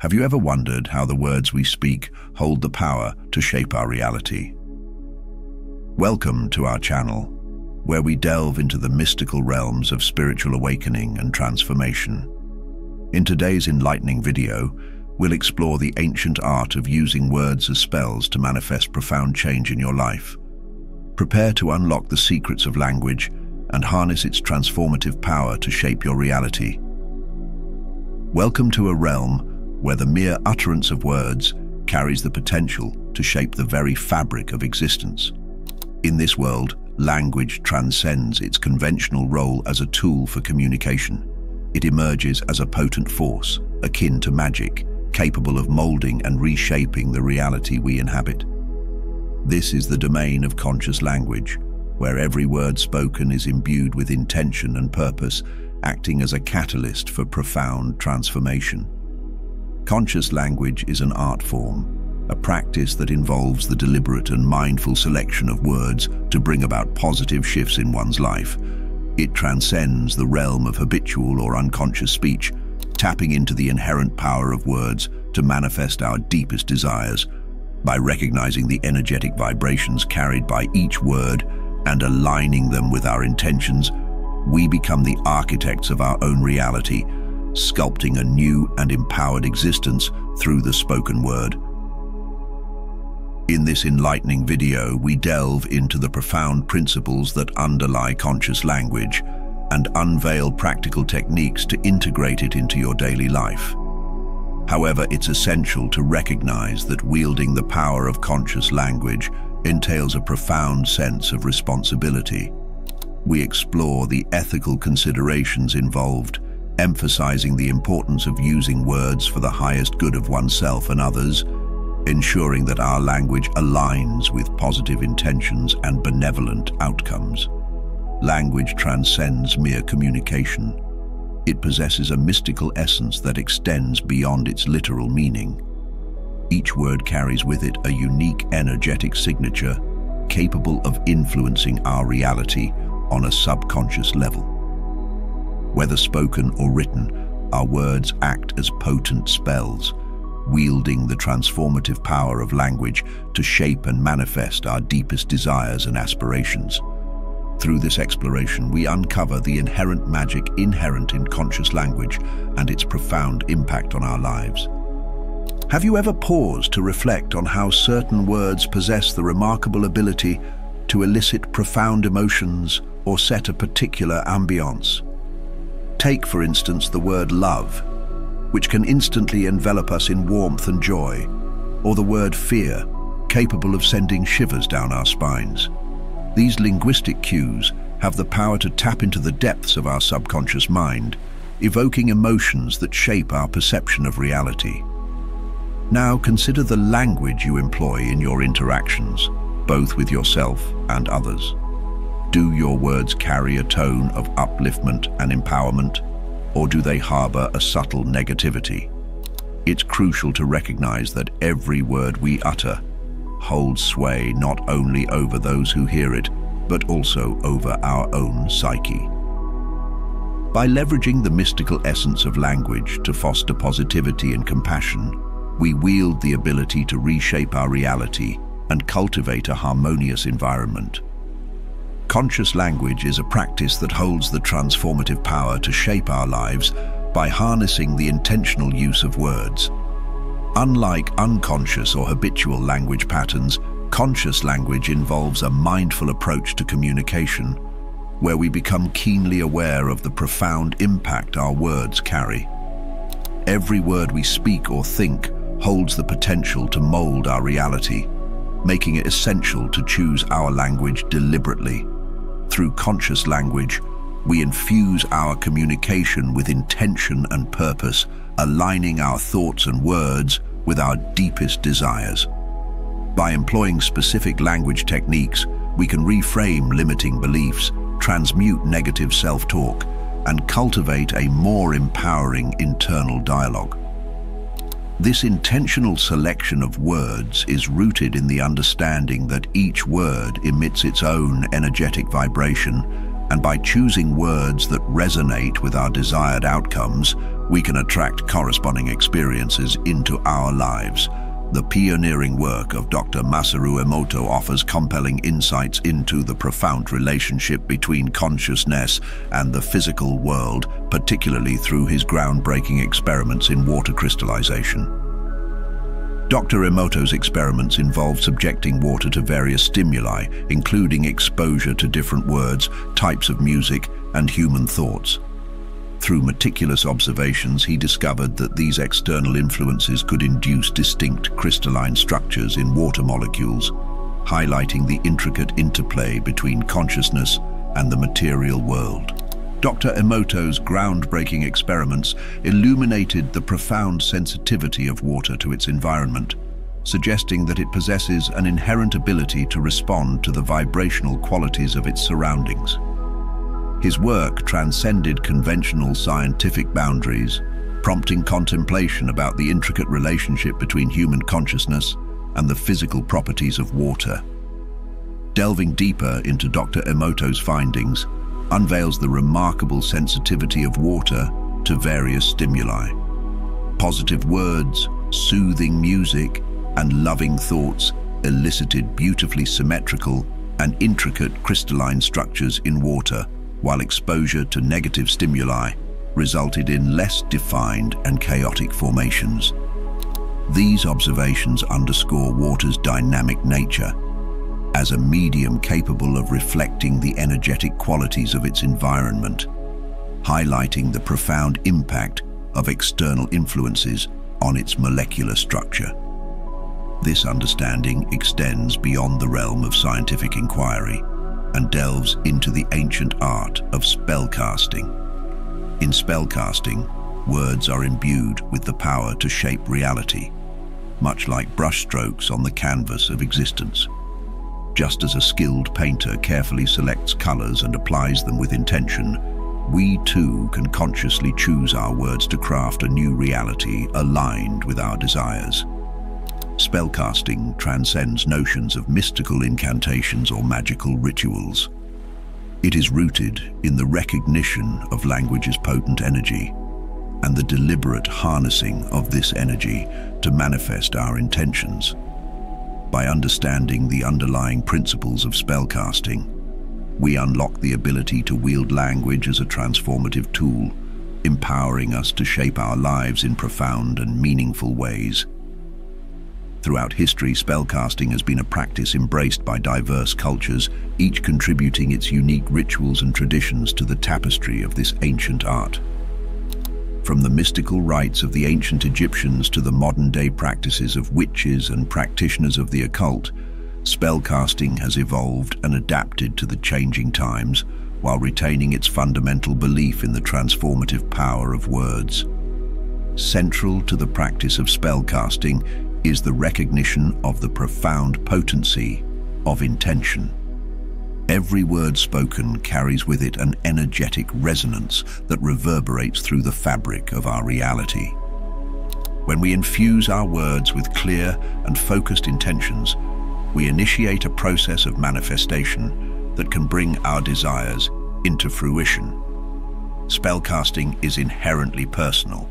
Have you ever wondered how the words we speak hold the power to shape our reality? Welcome to our channel, where we delve into the mystical realms of spiritual awakening and transformation. In today's enlightening video, we'll explore the ancient art of using words as spells to manifest profound change in your life. Prepare to unlock the secrets of language and harness its transformative power to shape your reality. Welcome to a realm where the mere utterance of words carries the potential to shape the very fabric of existence. In this world, language transcends its conventional role as a tool for communication. It emerges as a potent force, akin to magic, capable of molding and reshaping the reality we inhabit. This is the domain of conscious language, where every word spoken is imbued with intention and purpose, acting as a catalyst for profound transformation. Conscious language is an art form, a practice that involves the deliberate and mindful selection of words to bring about positive shifts in one's life. It transcends the realm of habitual or unconscious speech, tapping into the inherent power of words to manifest our deepest desires. By recognizing the energetic vibrations carried by each word and aligning them with our intentions, we become the architects of our own reality, sculpting a new and empowered existence through the spoken word. In this enlightening video, we delve into the profound principles that underlie conscious language and unveil practical techniques to integrate it into your daily life. However, it's essential to recognize that wielding the power of conscious language entails a profound sense of responsibility. We explore the ethical considerations involved emphasizing the importance of using words for the highest good of oneself and others, ensuring that our language aligns with positive intentions and benevolent outcomes. Language transcends mere communication. It possesses a mystical essence that extends beyond its literal meaning. Each word carries with it a unique energetic signature capable of influencing our reality on a subconscious level. Whether spoken or written, our words act as potent spells, wielding the transformative power of language to shape and manifest our deepest desires and aspirations. Through this exploration, we uncover the inherent magic inherent in conscious language and its profound impact on our lives. Have you ever paused to reflect on how certain words possess the remarkable ability to elicit profound emotions or set a particular ambiance? Take, for instance, the word love, which can instantly envelop us in warmth and joy, or the word fear, capable of sending shivers down our spines. These linguistic cues have the power to tap into the depths of our subconscious mind, evoking emotions that shape our perception of reality. Now consider the language you employ in your interactions, both with yourself and others. Do your words carry a tone of upliftment and empowerment, or do they harbor a subtle negativity? It's crucial to recognize that every word we utter holds sway not only over those who hear it, but also over our own psyche. By leveraging the mystical essence of language to foster positivity and compassion, we wield the ability to reshape our reality and cultivate a harmonious environment. Conscious language is a practice that holds the transformative power to shape our lives by harnessing the intentional use of words. Unlike unconscious or habitual language patterns, conscious language involves a mindful approach to communication, where we become keenly aware of the profound impact our words carry. Every word we speak or think holds the potential to mold our reality, making it essential to choose our language deliberately through conscious language, we infuse our communication with intention and purpose, aligning our thoughts and words with our deepest desires. By employing specific language techniques, we can reframe limiting beliefs, transmute negative self-talk, and cultivate a more empowering internal dialogue. This intentional selection of words is rooted in the understanding that each word emits its own energetic vibration, And by choosing words that resonate with our desired outcomes, we can attract corresponding experiences into our lives. The pioneering work of Dr. Masaru Emoto offers compelling insights into the profound relationship between consciousness and the physical world, particularly through his groundbreaking experiments in water crystallization. Dr. Emoto's experiments involved subjecting water to various stimuli, including exposure to different words, types of music, and human thoughts. Through meticulous observations, he discovered that these external influences could induce distinct crystalline structures in water molecules, highlighting the intricate interplay between consciousness and the material world. Dr. Emoto's groundbreaking experiments illuminated the profound sensitivity of water to its environment, suggesting that it possesses an inherent ability to respond to the vibrational qualities of its surroundings. His work transcended conventional scientific boundaries, prompting contemplation about the intricate relationship between human consciousness and the physical properties of water. Delving deeper into Dr. Emoto's findings, unveils the remarkable sensitivity of water to various stimuli. Positive words, soothing music, and loving thoughts elicited beautifully symmetrical and intricate crystalline structures in water, while exposure to negative stimuli resulted in less defined and chaotic formations. These observations underscore water's dynamic nature as a medium capable of reflecting the energetic qualities of its environment, highlighting the profound impact of external influences on its molecular structure. This understanding extends beyond the realm of scientific inquiry and delves into the ancient art of spellcasting. In spellcasting, words are imbued with the power to shape reality, much like brushstrokes on the canvas of existence. Just as a skilled painter carefully selects colors and applies them with intention, we too can consciously choose our words to craft a new reality aligned with our desires. Spellcasting transcends notions of mystical incantations or magical rituals. It is rooted in the recognition of language's potent energy and the deliberate harnessing of this energy to manifest our intentions. By understanding the underlying principles of spellcasting, we unlock the ability to wield language as a transformative tool, empowering us to shape our lives in profound and meaningful ways. Throughout history, spellcasting has been a practice embraced by diverse cultures, each contributing its unique rituals and traditions to the tapestry of this ancient art. From the mystical rites of the ancient Egyptians to the modern-day practices of witches and practitioners of the occult, spellcasting has evolved and adapted to the changing times while retaining its fundamental belief in the transformative power of words. Central to the practice of spellcasting is the recognition of the profound potency of intention. Every word spoken carries with it an energetic resonance that reverberates through the fabric of our reality. When we infuse our words with clear and focused intentions, we initiate a process of manifestation that can bring our desires into fruition. Spellcasting is inherently personal,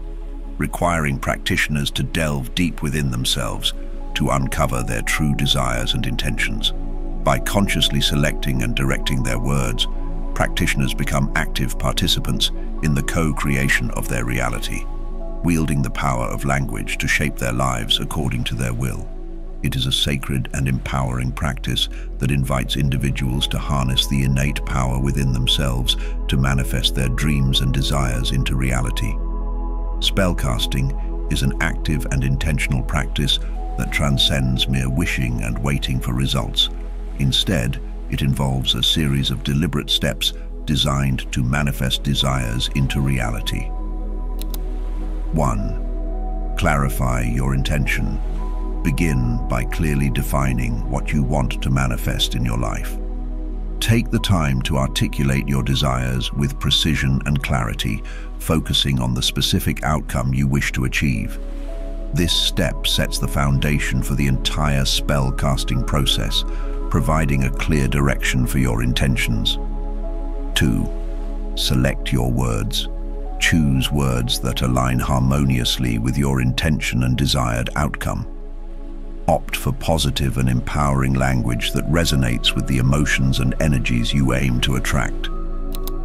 requiring practitioners to delve deep within themselves to uncover their true desires and intentions. By consciously selecting and directing their words, practitioners become active participants in the co-creation of their reality, wielding the power of language to shape their lives according to their will. It is a sacred and empowering practice that invites individuals to harness the innate power within themselves to manifest their dreams and desires into reality. Spellcasting is an active and intentional practice that transcends mere wishing and waiting for results, Instead, it involves a series of deliberate steps designed to manifest desires into reality. 1. Clarify your intention. Begin by clearly defining what you want to manifest in your life. Take the time to articulate your desires with precision and clarity, focusing on the specific outcome you wish to achieve. This step sets the foundation for the entire spell casting process, providing a clear direction for your intentions. 2. Select your words. Choose words that align harmoniously with your intention and desired outcome. Opt for positive and empowering language that resonates with the emotions and energies you aim to attract.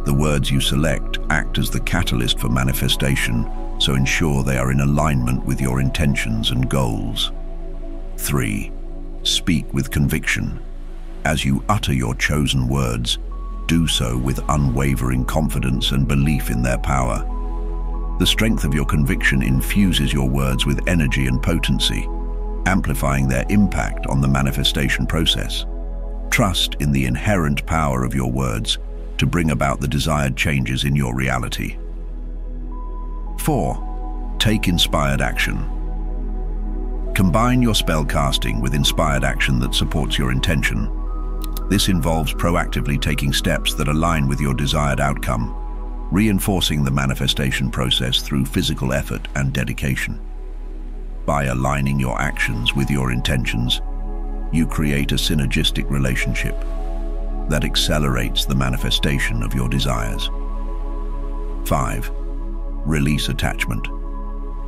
The words you select act as the catalyst for manifestation, so ensure they are in alignment with your intentions and goals. 3. Speak with conviction. As you utter your chosen words, do so with unwavering confidence and belief in their power. The strength of your conviction infuses your words with energy and potency, amplifying their impact on the manifestation process. Trust in the inherent power of your words to bring about the desired changes in your reality. 4. Take inspired action. Combine your spell casting with inspired action that supports your intention. This involves proactively taking steps that align with your desired outcome, reinforcing the manifestation process through physical effort and dedication. By aligning your actions with your intentions, you create a synergistic relationship that accelerates the manifestation of your desires. 5. Release attachment.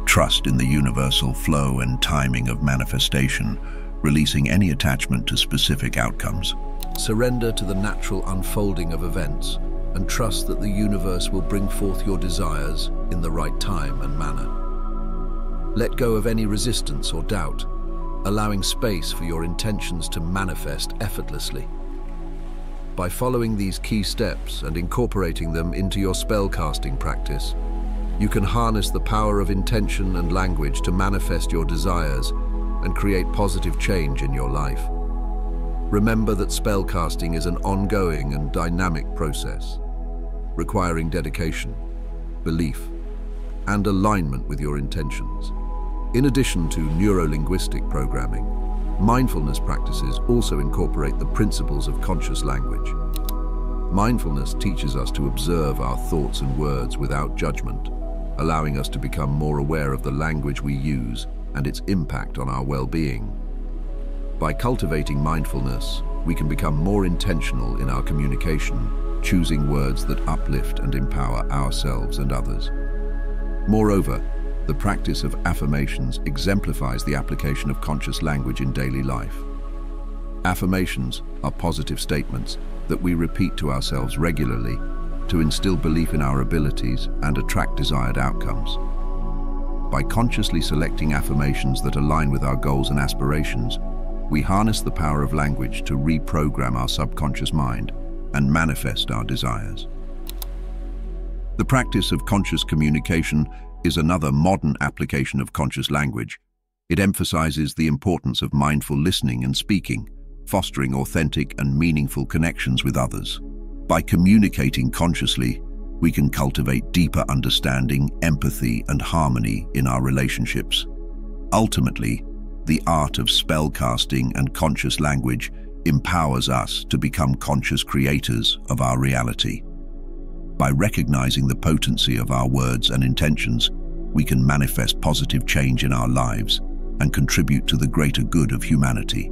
Trust in the universal flow and timing of manifestation, releasing any attachment to specific outcomes. Surrender to the natural unfolding of events and trust that the universe will bring forth your desires in the right time and manner. Let go of any resistance or doubt, allowing space for your intentions to manifest effortlessly. By following these key steps and incorporating them into your spellcasting practice, you can harness the power of intention and language to manifest your desires and create positive change in your life. Remember that spellcasting is an ongoing and dynamic process, requiring dedication, belief, and alignment with your intentions. In addition to neuro-linguistic programming, mindfulness practices also incorporate the principles of conscious language. Mindfulness teaches us to observe our thoughts and words without judgment, allowing us to become more aware of the language we use and its impact on our well-being. By cultivating mindfulness, we can become more intentional in our communication, choosing words that uplift and empower ourselves and others. Moreover, the practice of affirmations exemplifies the application of conscious language in daily life. Affirmations are positive statements that we repeat to ourselves regularly to instill belief in our abilities and attract desired outcomes. By consciously selecting affirmations that align with our goals and aspirations, we harness the power of language to reprogram our subconscious mind and manifest our desires. The practice of conscious communication is another modern application of conscious language. It emphasizes the importance of mindful listening and speaking, fostering authentic and meaningful connections with others. By communicating consciously, we can cultivate deeper understanding, empathy, and harmony in our relationships. Ultimately, the art of spellcasting and conscious language empowers us to become conscious creators of our reality. By recognizing the potency of our words and intentions, we can manifest positive change in our lives and contribute to the greater good of humanity.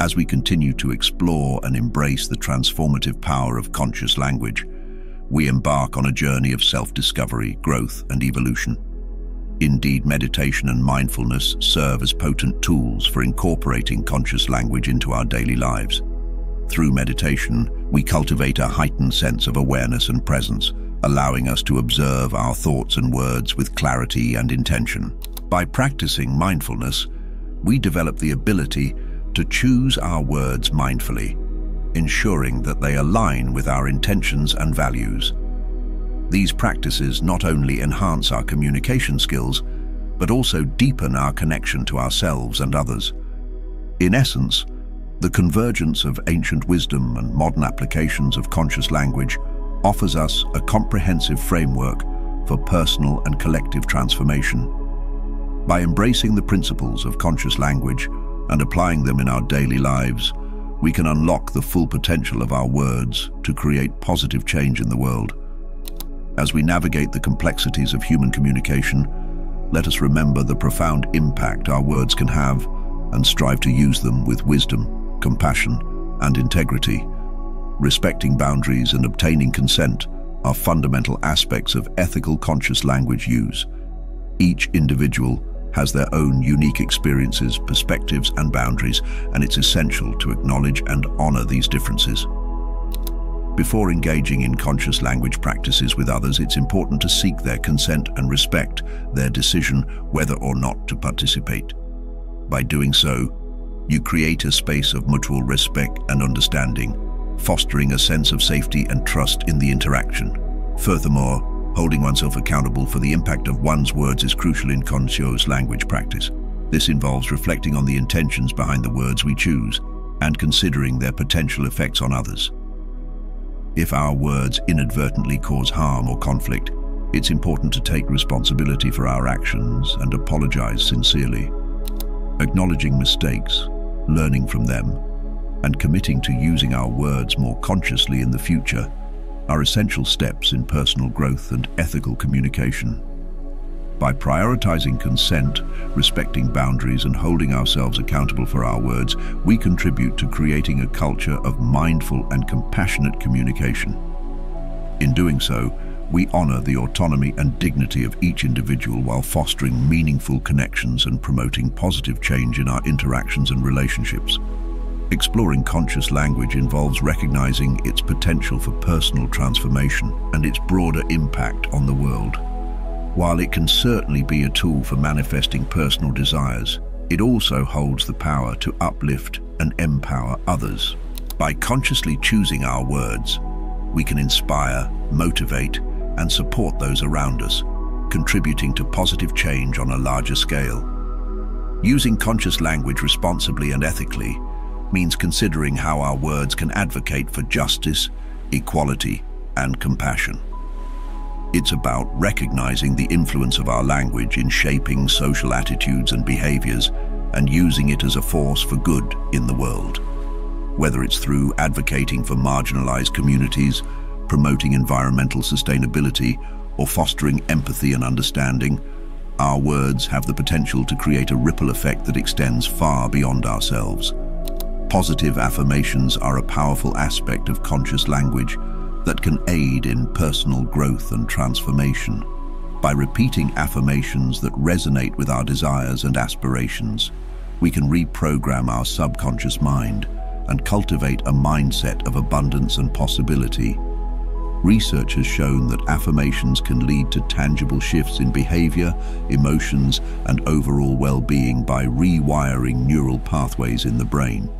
As we continue to explore and embrace the transformative power of conscious language, we embark on a journey of self-discovery, growth, and evolution. Indeed, meditation and mindfulness serve as potent tools for incorporating conscious language into our daily lives. Through meditation, we cultivate a heightened sense of awareness and presence, allowing us to observe our thoughts and words with clarity and intention. By practicing mindfulness, we develop the ability to choose our words mindfully, ensuring that they align with our intentions and values. These practices not only enhance our communication skills, but also deepen our connection to ourselves and others. In essence, the convergence of ancient wisdom and modern applications of conscious language offers us a comprehensive framework for personal and collective transformation. By embracing the principles of conscious language and applying them in our daily lives, we can unlock the full potential of our words to create positive change in the world. As we navigate the complexities of human communication, let us remember the profound impact our words can have and strive to use them with wisdom, compassion, and integrity. respecting boundaries and obtaining consent are fundamental aspects of ethical conscious language use. Each individual has their own unique experiences, perspectives and boundaries, and it's essential to acknowledge and honor these differences. Before engaging in conscious language practices with others, it's important to seek their consent and respect their decision whether or not to participate. By doing so, you create a space of mutual respect and understanding, fostering a sense of safety and trust in the interaction. Furthermore, holding oneself accountable for the impact of one's words is crucial in conscious language practice. This involves reflecting on the intentions behind the words we choose and considering their potential effects on others. If our words inadvertently cause harm or conflict, it's important to take responsibility for our actions and apologize sincerely. Acknowledging mistakes, learning from them, and committing to using our words more consciously in the future are essential steps in personal growth and ethical communication. By prioritizing consent, respecting boundaries and holding ourselves accountable for our words, we contribute to creating a culture of mindful and compassionate communication. In doing so, we honor the autonomy and dignity of each individual while fostering meaningful connections and promoting positive change in our interactions and relationships. Exploring conscious language involves recognizing its potential for personal transformation and its broader impact on the world. While it can certainly be a tool for manifesting personal desires, it also holds the power to uplift and empower others. By consciously choosing our words, we can inspire, motivate, and support those around us, contributing to positive change on a larger scale. Using conscious language responsibly and ethically means considering how our words can advocate for justice, equality, and compassion. It's about recognizing the influence of our language in shaping social attitudes and behaviors and using it as a force for good in the world. Whether it's through advocating for marginalized communities, promoting environmental sustainability, or fostering empathy and understanding, our words have the potential to create a ripple effect that extends far beyond ourselves. Positive affirmations are a powerful aspect of conscious language that can aid in personal growth and transformation. By repeating affirmations that resonate with our desires and aspirations, we can reprogram our subconscious mind and cultivate a mindset of abundance and possibility. Research has shown that affirmations can lead to tangible shifts in behavior, emotions, and overall well-being by rewiring neural pathways in the brain.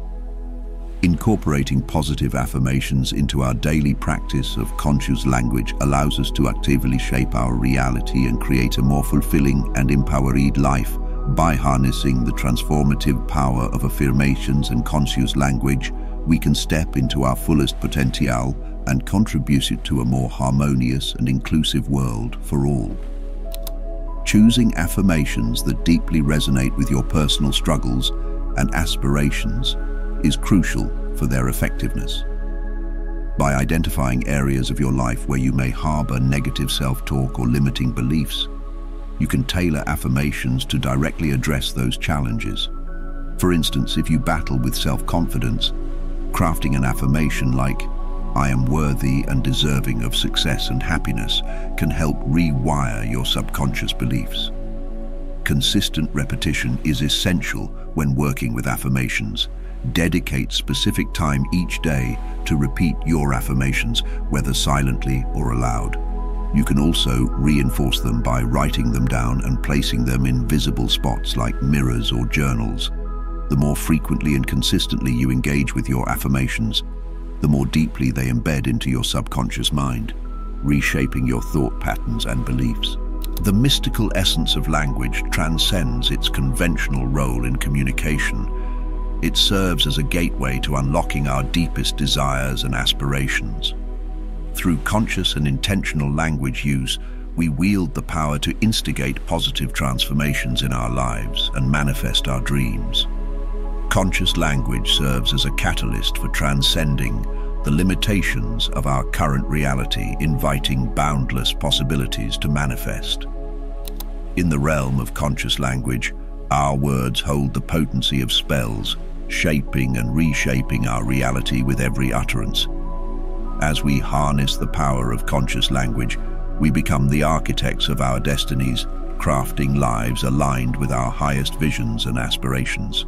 Incorporating positive affirmations into our daily practice of conscious language allows us to actively shape our reality and create a more fulfilling and empowered life. By harnessing the transformative power of affirmations and conscious language, we can step into our fullest potential and contribute to a more harmonious and inclusive world for all. Choosing affirmations that deeply resonate with your personal struggles and aspirations is crucial for their effectiveness. By identifying areas of your life where you may harbor negative self-talk or limiting beliefs, you can tailor affirmations to directly address those challenges. For instance, if you battle with self-confidence, crafting an affirmation like, I am worthy and deserving of success and happiness can help rewire your subconscious beliefs. Consistent repetition is essential when working with affirmations, Dedicate specific time each day to repeat your affirmations, whether silently or aloud. You can also reinforce them by writing them down and placing them in visible spots like mirrors or journals. The more frequently and consistently you engage with your affirmations, the more deeply they embed into your subconscious mind, reshaping your thought patterns and beliefs. The mystical essence of language transcends its conventional role in communication it serves as a gateway to unlocking our deepest desires and aspirations. Through conscious and intentional language use, we wield the power to instigate positive transformations in our lives and manifest our dreams. Conscious language serves as a catalyst for transcending the limitations of our current reality, inviting boundless possibilities to manifest. In the realm of conscious language, our words hold the potency of spells, shaping and reshaping our reality with every utterance. As we harness the power of conscious language, we become the architects of our destinies, crafting lives aligned with our highest visions and aspirations.